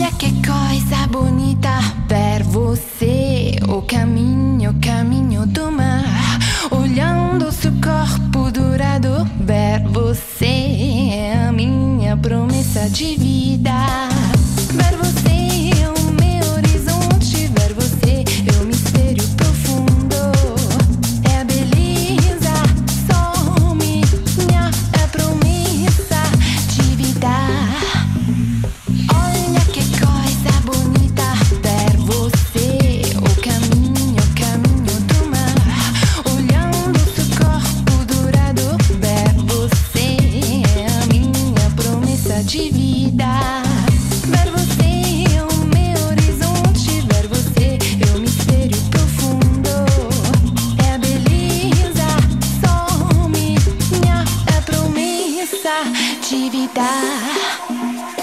Olha que coisa bonita ver você. O caminho, caminho do mar. Olhando seu corpo dourado, ver você é a minha promessa de vida. De vida. Ver você é o meu horizonte, ver você é o mistério profundo. É a beleza, só minha é promessa de vida.